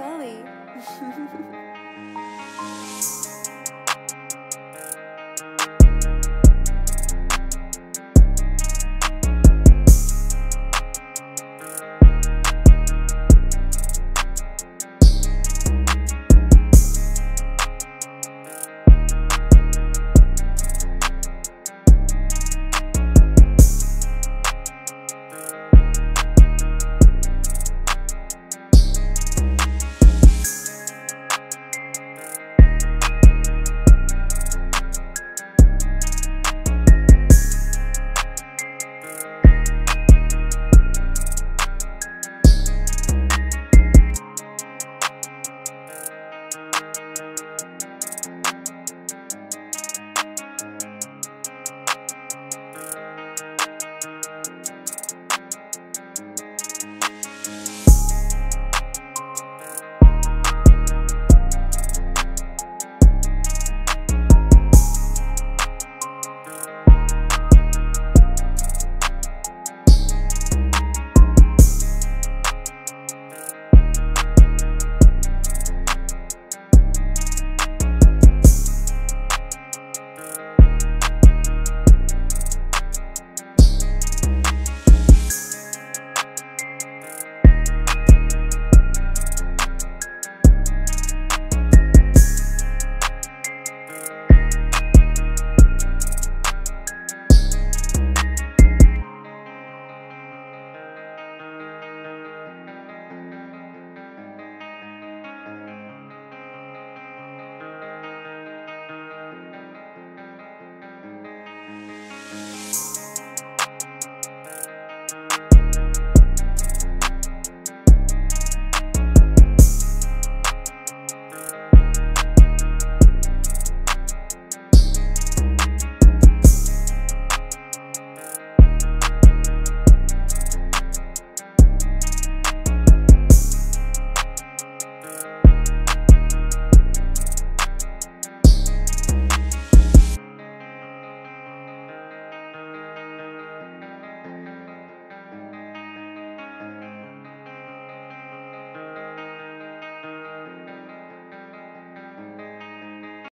Kelly.